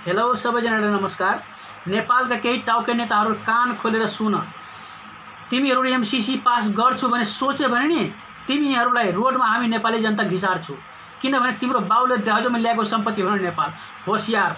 Hello सबैजनालाई नमस्कार। नेपालका केही टाउके नेताहरू कान खोलेर सुन। तिमीहरू एमसिसी पास गर्छु भने सोच्यो भने नि तिमीहरूलाई रोडमा हामी नेपाली जनता घिसार्छु। किनभने तिम्रो बाउले दहजोमा ल्याएको सम्पत्ति हो नेपाल। होसियार।